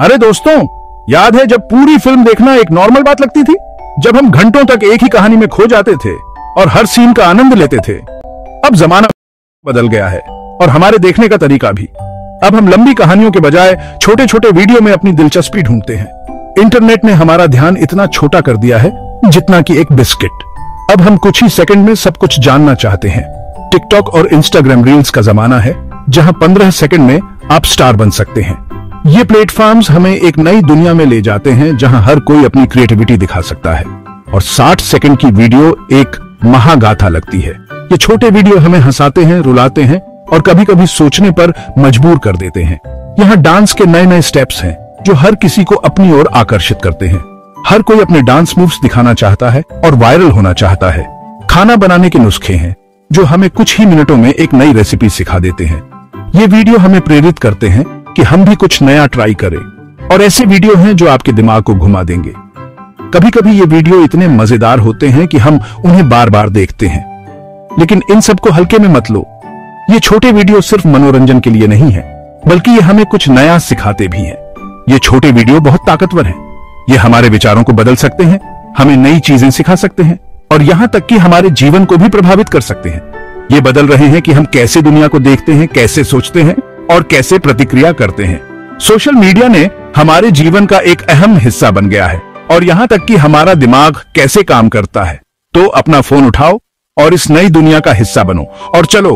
अरे दोस्तों, याद है जब पूरी फ़िल्म देखना एक नॉर्मल बात लगती थी? जब हम घंटों तक एक ही कहानी में खो जाते थे और हर सीन का आनंद लेते थे। अब जमाना बदल गया है और हमारे देखने का तरीका भी। अब हम लंबी कहानियों के बजाय छोटे छोटे वीडियो में अपनी दिलचस्पी ढूंढते हैं। इंटरनेट ने हमारा ध्यान इतना छोटा कर दिया है, जितना कि एक बिस्किट। अब हम कुछ ही सेकंड में सब कुछ जानना चाहते हैं। टिकटॉक और इंस्टाग्राम रील्स का जमाना है, जहाँ पंद्रह सेकंड में आप स्टार बन सकते हैं। ये प्लेटफॉर्म्स हमें एक नई दुनिया में ले जाते हैं जहाँ हर कोई अपनी क्रिएटिविटी दिखा सकता है। और 60 सेकंड की वीडियो एक महागाथा लगती है। ये छोटे वीडियो हमें हंसाते हैं, रुलाते हैं और कभी कभी सोचने पर मजबूर कर देते हैं। यहाँ डांस के नए नए स्टेप्स हैं, जो हर किसी को अपनी ओर आकर्षित करते हैं। हर कोई अपने डांस मूव्स दिखाना चाहता है और वायरल होना चाहता है। खाना बनाने के नुस्खे हैं, जो हमें कुछ ही मिनटों में एक नई रेसिपी सिखा देते हैं। ये वीडियो हमें प्रेरित करते हैं कि हम भी कुछ नया ट्राई करें। और ऐसे वीडियो हैं जो आपके दिमाग को घुमा देंगे। कभी कभी ये वीडियो इतने मज़ेदार होते हैं कि हम उन्हें बार बार देखते हैं। लेकिन इन सबको हल्के में मत लो। ये छोटे वीडियो सिर्फ़ मनोरंजन के लिए नहीं है, बल्कि ये हमें कुछ नया सिखाते भी हैं। ये छोटे वीडियो बहुत ताकतवर हैं। ये हमारे विचारों को बदल सकते हैं, हमें नई चीज़ें सिखा सकते हैं, और यहाँ तक कि हमारे जीवन को भी प्रभावित कर सकते हैं। ये बदल रहे हैं कि हम कैसे दुनिया को देखते हैं, कैसे सोचते हैं और कैसे प्रतिक्रिया करते हैं। सोशल मीडिया ने हमारे जीवन का एक अहम हिस्सा बन गया है और यहाँ तक कि हमारा दिमाग कैसे काम करता है। तो अपना फ़ोन उठाओ और इस नई दुनिया का हिस्सा बनो। और चलो,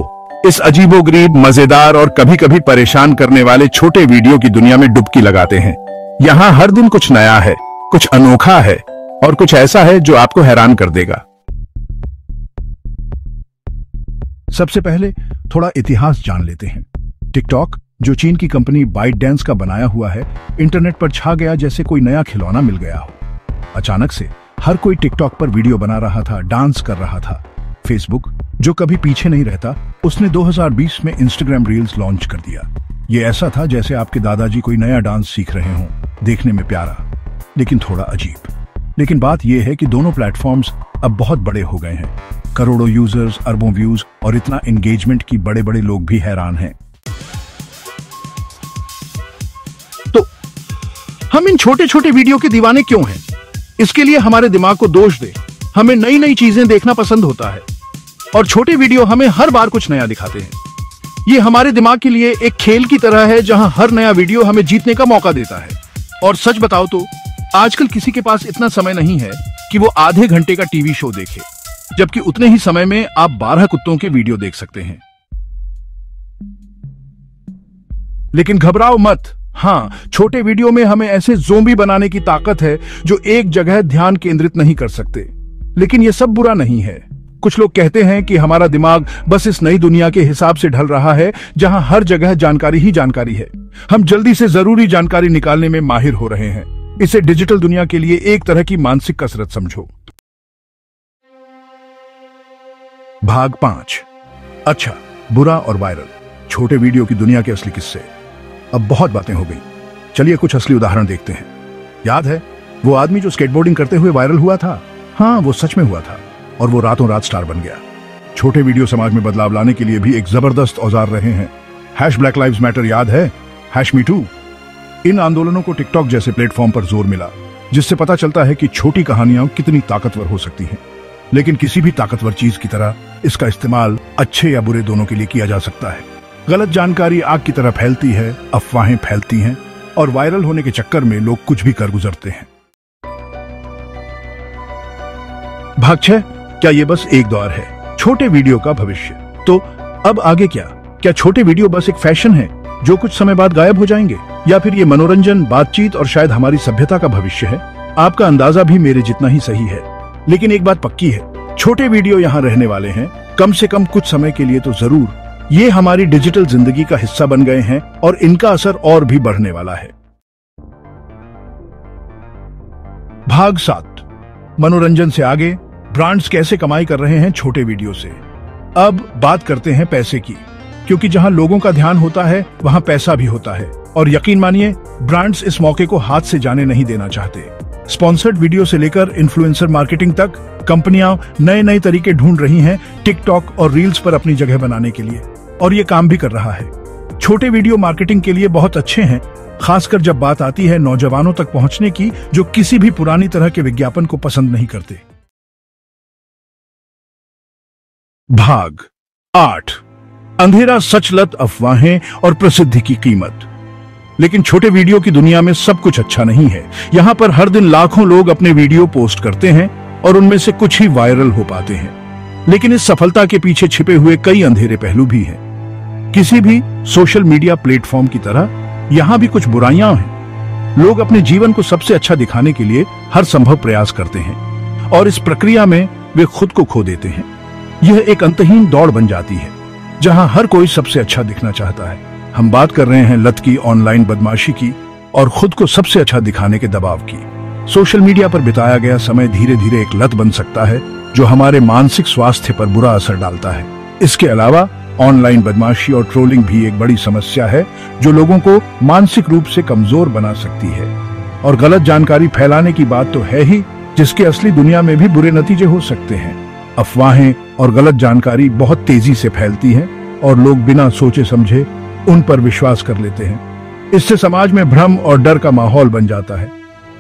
इस अजीबोगरीब, मज़ेदार और कभी कभी परेशान करने वाले छोटे वीडियो की दुनिया में डुबकी लगाते हैं। यहाँ हर दिन कुछ नया है, कुछ अनोखा है और कुछ ऐसा है जो आपको हैरान कर देगा। सबसे पहले थोड़ा इतिहास जान लेते हैं। टिकटॉक, जो चीन की कंपनी बाइट डांस का बनाया हुआ है, इंटरनेट पर छा गया जैसे कोई नया खिलौना मिल गया हो। अचानक से हर कोई टिकटॉक पर वीडियो बना रहा था, डांस कर रहा था। फेसबुक जो कभी पीछे नहीं रहता, उसने 2020 में इंस्टाग्राम रील्स लॉन्च कर दिया। ये ऐसा था जैसे आपके दादाजी कोई नया डांस सीख रहे हों, देखने में प्यारा, लेकिन थोड़ा अजीब। लेकिन बात यह है कि दोनों प्लेटफॉर्म्स अब बहुत बड़े हो गए हैं। करोड़ों यूज़र्स अरबों व्यूज़ और इतना एंगेजमेंट की बड़े बड़े लोग भी हैरान हैं। हम इन छोटे छोटे वीडियो के दीवाने क्यों हैं? इसके लिए हमारे दिमाग को दोष दे। हमें नई नई चीज़ें देखना पसंद होता है। और छोटे वीडियो हमें हर बार कुछ नया दिखाते हैं। ये हमारे दिमाग के लिए एक खेल की तरह है, जहाँ हर नया वीडियो हमें जीतने का मौका देता है। और सच बताओ तो आजकल किसी के पास इतना समय नहीं है कि वो आधे घंटे का टीवी शो देखे, जबकि उतने ही समय में आप बारह कुत्तों के वीडियो देख सकते हैं। लेकिन घबराओ मत। हाँ छोटे वीडियो में हमें ऐसे जोम्बी बनाने की ताकत है जो एक जगह ध्यान केंद्रित नहीं कर सकते। लेकिन यह सब बुरा नहीं है। कुछ लोग कहते हैं कि हमारा दिमाग बस इस नई दुनिया के हिसाब से ढल रहा है, जहाँ हर जगह जानकारी ही जानकारी है। हम जल्दी से ज़रूरी जानकारी निकालने में माहिर हो रहे हैं। इसे डिजिटल दुनिया के लिए एक तरह की मानसिक कसरत समझो। भाग पाँच। अच्छा बुरा और वायरल। छोटे वीडियो की दुनिया के असली किस्से। अब बहुत बातें हो गई। चलिए कुछ असली उदाहरण देखते हैं। याद है, वो आदमी जो स्केटबोर्डिंग करते हुए वायरल हुआ था? हाँ वो सच में हुआ था और वो रातों रात स्टार बन गया। छोटे वीडियो समाज में बदलाव लाने के लिए भी एक ज़बरदस्त औज़ार रहे हैं। हैश ब्लैक लाइव्स मैटर याद है? हैश मी टू इन आंदोलनों को टिकटॉक जैसे प्लेटफॉर्म पर ज़ोर मिला, जिससे पता चलता है कि छोटी कहानियाँ कितनी ताकतवर हो सकती हैं। लेकिन किसी भी ताकतवर चीज़ की तरह इसका इस्तेमाल अच्छे या बुरे दोनों के लिए किया जा सकता है। गलत जानकारी आग की तरह फैलती है, अफवाहें फैलती हैं और वायरल होने के चक्कर में लोग कुछ भी कर गुजरते हैं। भाग छह, क्या ये बस एक दौर है? छोटे वीडियो का भविष्य। तो अब आगे क्या? क्या छोटे वीडियो बस एक फ़ैशन है, जो कुछ समय बाद गायब हो जाएँगे? या फिर ये मनोरंजन, बातचीत और शायद हमारी सभ्यता का भविष्य है? आपका अंदाज़ा भी मेरे जितना ही सही है। लेकिन एक बात पक्की है, छोटे वीडियो यहाँ रहने वाले हैं। कम से कम कुछ समय के लिए तो ज़रूर ये हमारी डिजिटल ज़िंदगी का हिस्सा बन गए हैं और इनका असर और भी बढ़ने वाला है। भाग सात। मनोरंजन से आगे, ब्रांड्स कैसे कमाई कर रहे हैं छोटे वीडियो से। अब बात करते हैं पैसे की, क्योंकि जहाँ लोगों का ध्यान होता है, वहाँ पैसा भी होता है। और यकीन मानिए, ब्रांड्स इस मौके को हाथ से जाने नहीं देना चाहते। स्पॉन्सर्ड वीडियो से लेकर इन्फ्लुएंसर मार्केटिंग तक, कंपनियाँ नए नए तरीके ढूंढ रही हैं, टिकटॉक और रील्स पर अपनी जगह बनाने के लिए। और ये काम भी कर रहा है। छोटे वीडियो मार्केटिंग के लिए बहुत अच्छे हैं, खासकर जब बात आती है नौजवानों तक पहुँचने की, जो किसी भी पुरानी तरह के विज्ञापन को पसंद नहीं करते। भाग आठ। अंधेरा सचलत अफवाहें और प्रसिद्धि की कीमत। लेकिन छोटे वीडियो की दुनिया में सब कुछ अच्छा नहीं है। यहाँ पर हर दिन लाखों लोग अपने वीडियो पोस्ट करते हैं और उनमें से कुछ ही वायरल हो पाते हैं। लेकिन इस सफलता के पीछे छिपे हुए कई अंधेरे पहलू भी हैं। किसी भी सोशल मीडिया प्लेटफॉर्म की तरह, यहाँ भी कुछ बुराइयाँ हैं। लोग अपने जीवन को सबसे अच्छा दिखाने के लिए हर संभव प्रयास करते हैं और इस प्रक्रिया में वे खुद को खो देते हैं। यह एक अंतहीन दौड़ बन जाती है, जहाँ हर कोई सबसे अच्छा दिखना चाहता है। हम बात कर रहे हैं लत की ऑनलाइन बदमाशी की और खुद को सबसे अच्छा दिखाने के दबाव की। सोशल मीडिया पर बिताया गया समय धीरे धीरे एक लत बन सकता है, जो हमारे मानसिक स्वास्थ्य पर बुरा असर डालता है। इसके अलावा ऑनलाइन बदमाशी और ट्रोलिंग भी एक बड़ी समस्या है, जो लोगों को मानसिक रूप से कमज़ोर बना सकती है। और गलत जानकारी फैलाने की बात तो है ही, जिसके असली दुनिया में भी बुरे नतीजे हो सकते हैं। अफवाहें और गलत जानकारी बहुत तेज़ी से फैलती है, और लोग बिना सोचे समझे उन पर विश्वास कर लेते हैं। इससे समाज में भ्रम और डर का माहौल बन जाता है।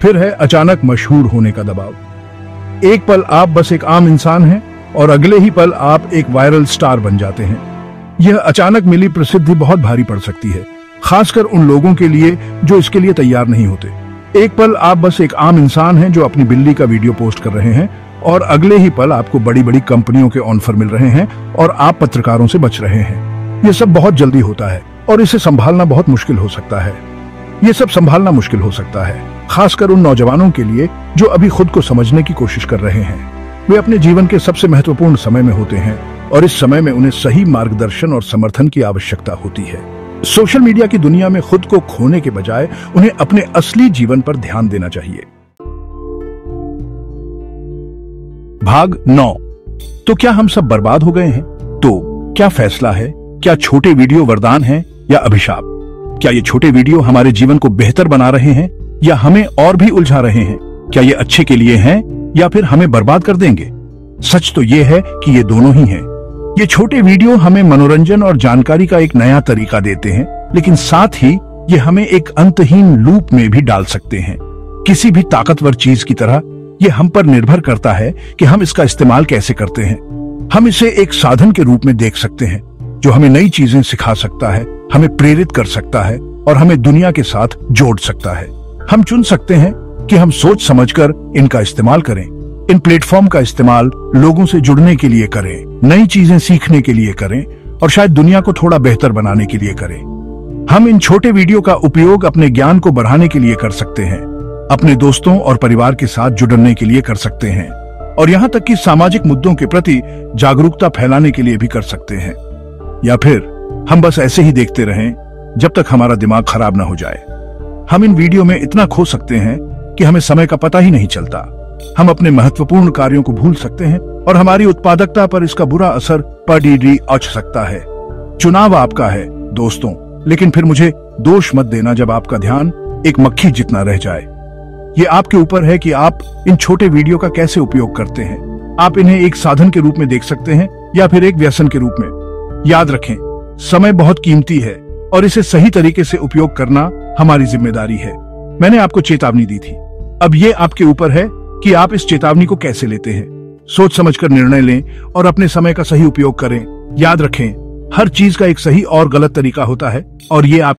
फिर है अचानक मशहूर होने का दबाव। एक पल आप बस एक आम इंसान हैं, और अगले ही पल आप एक वायरल स्टार बन जाते हैं। यह अचानक मिली प्रसिद्धि बहुत भारी पड़ सकती है, खासकर उन लोगों के लिए जो इसके लिए तैयार नहीं होते। एक पल आप बस एक आम इंसान हैं जो अपनी बिल्ली का वीडियो पोस्ट कर रहे हैं, और अगले ही पल आपको बड़ी बड़ी कंपनियों के ऑनफर मिल रहे हैं, और आप पत्रकारों से बच रहे हैं। ये सब बहुत जल्दी होता है, और इसे संभालना बहुत मुश्किल हो सकता है। ये सब संभालना मुश्किल हो सकता है, खासकर उन नौजवानों के लिए जो अभी खुद को समझने की कोशिश कर रहे हैं। वे अपने जीवन के सबसे महत्वपूर्ण समय में होते हैं और इस समय में उन्हें सही मार्गदर्शन और समर्थन की आवश्यकता होती है। सोशल मीडिया की दुनिया में खुद को खोने के बजाय उन्हें अपने असली जीवन पर ध्यान देना चाहिए। भाग नौ। तो क्या हम सब बर्बाद हो गए हैं? तो क्या फैसला है? क्या छोटे वीडियो वरदान है या अभिशाप? क्या ये छोटे वीडियो हमारे जीवन को बेहतर बना रहे हैं या हमें और भी उलझा रहे हैं? क्या ये अच्छे के लिए हैं या फिर हमें बर्बाद कर देंगे? सच तो ये है कि ये दोनों ही हैं। ये छोटे वीडियो हमें मनोरंजन और जानकारी का एक नया तरीका देते हैं, लेकिन साथ ही ये हमें एक अंतहीन लूप में भी डाल सकते हैं। किसी भी ताकतवर चीज़ की तरह ये हम पर निर्भर करता है कि हम इसका इस्तेमाल कैसे करते हैं। हम इसे एक साधन के रूप में देख सकते हैं, जो हमें नई चीज़ें सिखा सकता है, हमें प्रेरित कर सकता है और हमें दुनिया के साथ जोड़ सकता है। हम चुन सकते हैं कि हम सोच समझकर इनका इस्तेमाल करें। इन प्लेटफॉर्म का इस्तेमाल लोगों से जुड़ने के लिए करें, नई चीज़ें सीखने के लिए करें और शायद दुनिया को थोड़ा बेहतर बनाने के लिए करें। हम इन छोटे वीडियो का उपयोग अपने ज्ञान को बढ़ाने के लिए कर सकते हैं, अपने दोस्तों और परिवार के साथ जुड़ने के लिए कर सकते हैं, और यहाँ तक कि सामाजिक मुद्दों के प्रति जागरूकता फैलाने के लिए भी कर सकते हैं। या फिर, हम बस ऐसे ही देखते रहें, जब तक हमारा दिमाग खराब ना हो जाए। हम इन वीडियो में इतना खो सकते हैं कि हमें समय का पता ही नहीं चलता। हम अपने महत्वपूर्ण कार्यों को भूल सकते हैं और हमारी उत्पादकता पर इसका बुरा असर पडी अच सकता है। चुनाव आपका है, दोस्तों। लेकिन फिर मुझे दोष मत देना जब आपका ध्यान एक मक्खी जितना रह जाए। ये आपके ऊपर है कि आप इन छोटे वीडियो का कैसे उपयोग करते हैं। आप इन्हें एक साधन के रूप में देख सकते हैं या फिर एक व्यसन के रूप में। याद रखें, समय बहुत कीमती है और इसे सही तरीके से उपयोग करना हमारी ज़िम्मेदारी है। मैंने आपको चेतावनी दी थी। अब ये आपके ऊपर है कि आप इस चेतावनी को कैसे लेते हैं। सोच समझकर निर्णय लें और अपने समय का सही उपयोग करें। याद रखें, हर चीज़ का एक सही और गलत तरीका होता है और ये आप